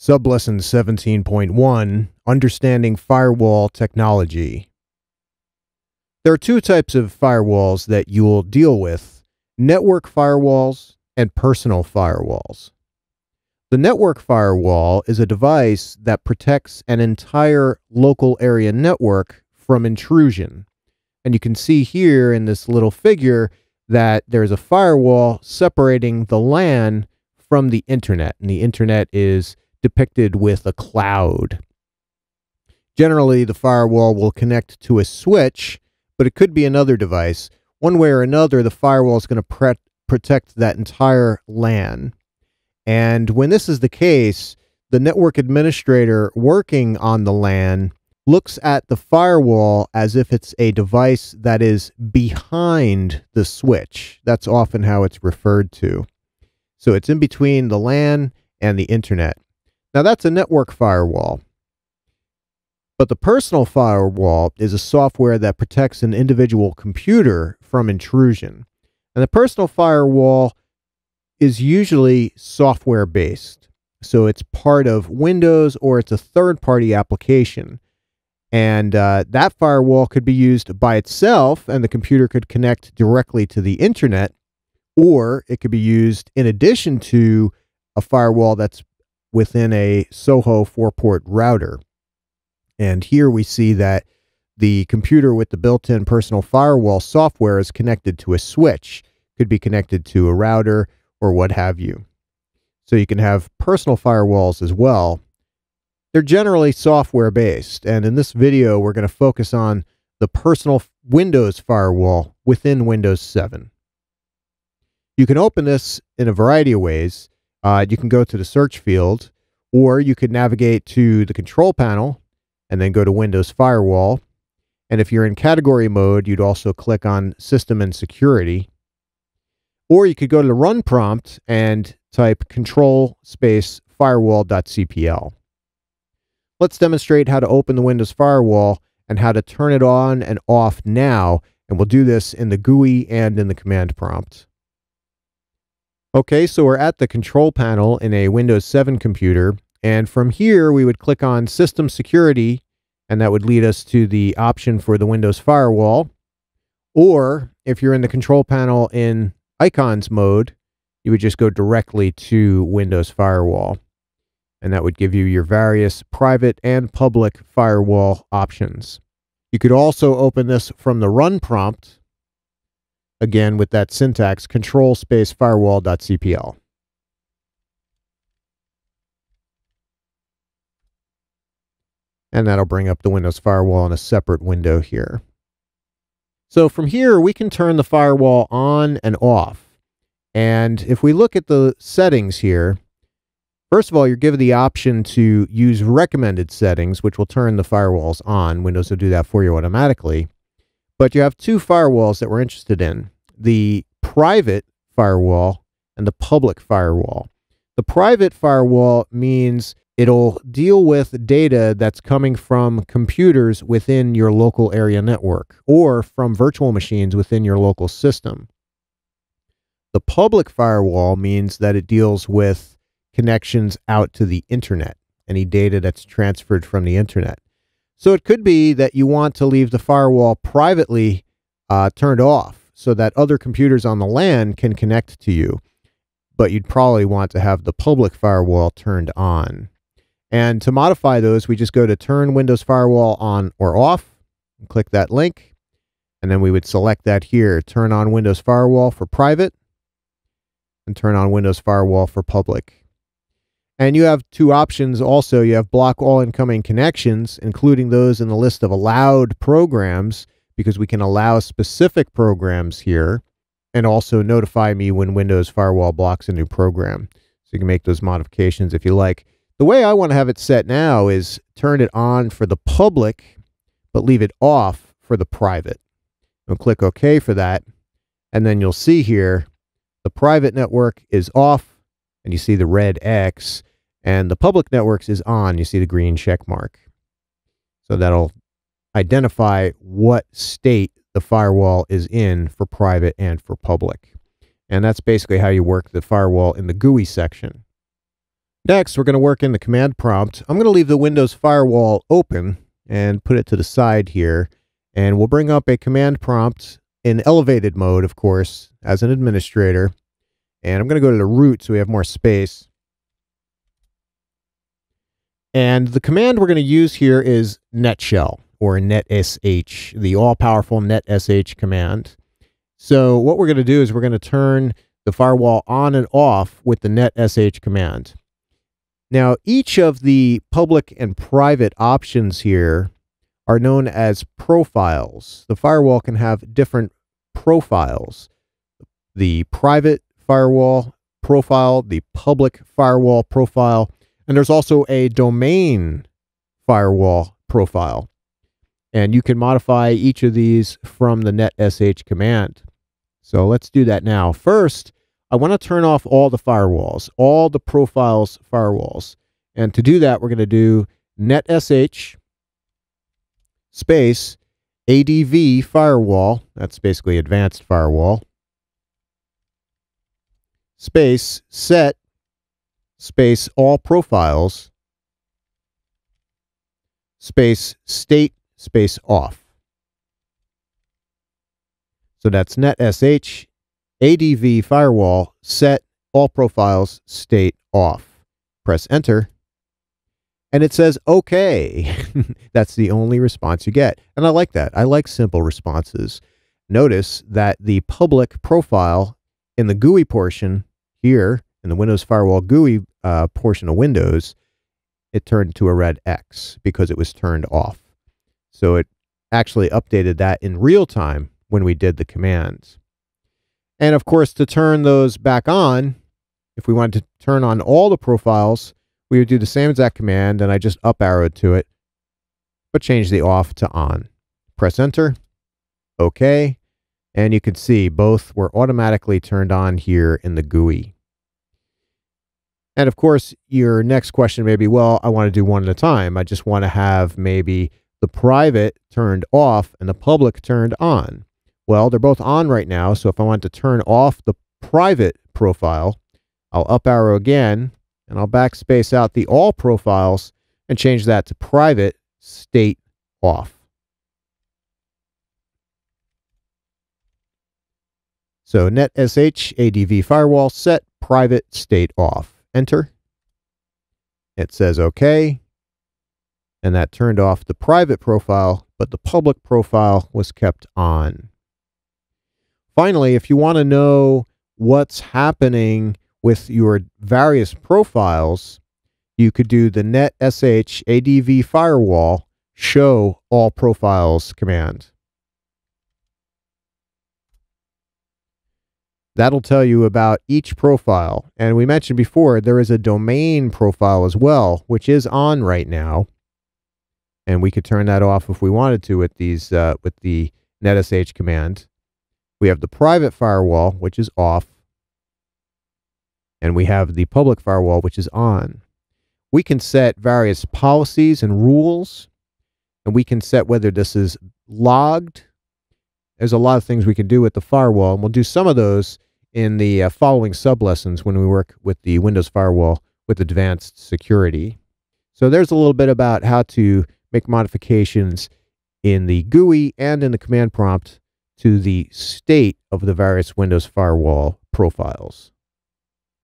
Sublesson 17.1 Understanding Firewall Technology. There are two types of firewalls that you will deal with network firewalls and personal firewalls. The network firewall is a device that protects an entire local area network from intrusion. And you can see here in this little figure that there's a firewall separating the LAN from the internet. And the internet is depicted with a cloud. Generally, the firewall will connect to a switch, but it could be another device. One way or another, the firewall is going to pre- protect that entire LAN. And when this is the case, the network administrator working on the LAN looks at the firewall as if it's a device that is behind the switch. That's often how it's referred to. So it's in between the LAN and the internet. Now, that's a network firewall. But the personal firewall is a software that protects an individual computer from intrusion. And the personal firewall is usually software based. So it's part of Windows or it's a third party application. And uh, that firewall could be used by itself, and the computer could connect directly to the internet, or it could be used in addition to a firewall that's within a Soho four port router. And here we see that the computer with the built in personal firewall software is connected to a switch, could be connected to a router or what have you. So you can have personal firewalls as well. They're generally software based. And in this video, we're going to focus on the personal Windows firewall within Windows 7. You can open this in a variety of ways. Uh, you can go to the search field, or you could navigate to the control panel and then go to Windows Firewall. And if you're in category mode, you'd also click on System and Security. Or you could go to the run prompt and type control space firewall.cpl. Let's demonstrate how to open the Windows Firewall and how to turn it on and off now. And we'll do this in the GUI and in the command prompt. Okay, so we're at the control panel in a Windows 7 computer. And from here, we would click on System Security, and that would lead us to the option for the Windows Firewall. Or if you're in the control panel in icons mode, you would just go directly to Windows Firewall. And that would give you your various private and public firewall options. You could also open this from the run prompt again with that syntax control space firewall.cpl. And that'll bring up the Windows firewall in a separate window here. So from here, we can turn the firewall on and off. And if we look at the settings here, first of all, you're given the option to use recommended settings, which will turn the firewalls on. Windows will do that for you automatically. But you have two firewalls that we're interested in the private firewall and the public firewall. The private firewall means it'll deal with data that's coming from computers within your local area network or from virtual machines within your local system. The public firewall means that it deals with connections out to the internet, any data that's transferred from the internet. So it could be that you want to leave the firewall privately uh, turned off so that other computers on the LAN can connect to you. But you'd probably want to have the public firewall turned on. And to modify those, we just go to turn Windows Firewall on or off and click that link. And then we would select that here turn on Windows Firewall for private and turn on Windows Firewall for public. And you have two options also. You have block all incoming connections, including those in the list of allowed programs, because we can allow specific programs here, and also notify me when Windows Firewall blocks a new program. So you can make those modifications if you like. The way I want to have it set now is turn it on for the public, but leave it off for the private. And click OK for that. And then you'll see here the private network is off, and you see the red X and the public networks is on. You see the green check mark. So that'll identify what state the firewall is in for private and for public. And that's basically how you work the firewall in the GUI section. Next, we're going to work in the command prompt. I'm going to leave the Windows firewall open and put it to the side here. And we'll bring up a command prompt in elevated mode, of course, as an administrator. And I'm going to go to the root so we have more space. And the command we're going to use here is netshell or netsh, the all-powerful netsh command. So what we're going to do is we're going to turn the firewall on and off with the netsh command. Now, each of the public and private options here are known as profiles. The firewall can have different profiles. The private firewall profile, the public firewall profile, and there's also a domain firewall profile. And you can modify each of these from the netsh command. So let's do that now. First, I want to turn off all the firewalls, all the profiles firewalls. And to do that, we're going to do netsh space ADV firewall. That's basically advanced firewall. Space set space all profiles space state space off. So that's netsh ADV firewall set all profiles state off. Press enter. And it says, okay. That's the only response you get. And I like that. I like simple responses. Notice that the public profile in the GUI portion here, in the Windows Firewall GUI uh, portion of Windows, it turned to a red X because it was turned off. So it actually updated that in real time when we did the commands. And of course, to turn those back on, if we wanted to turn on all the profiles, we would do the same exact command and I just up arrowed to it, but change the off to on. Press enter. OK. And you can see both were automatically turned on here in the GUI. And of course, your next question may be, well, I want to do one at a time. I just want to have maybe the private turned off and the public turned on. Well, they're both on right now. So if I want to turn off the private profile, I'll up arrow again and I'll backspace out the all profiles and change that to private state off. So netsh ADV firewall set private state off. Enter. It says OK. And that turned off the private profile, but the public profile was kept on. Finally, if you want to know what's happening with your various profiles, you could do the netsh adv firewall show all profiles command. That'll tell you about each profile. And we mentioned before, there is a domain profile as well, which is on right now. And we could turn that off if we wanted to with these uh, with the netsh command. We have the private firewall, which is off. And we have the public firewall, which is on. We can set various policies and rules. And we can set whether this is logged. There's a lot of things we can do with the firewall. And we'll do some of those in the uh, following sub lessons when we work with the Windows firewall with advanced security. So there's a little bit about how to make modifications in the GUI and in the command prompt to the state of the various Windows firewall profiles.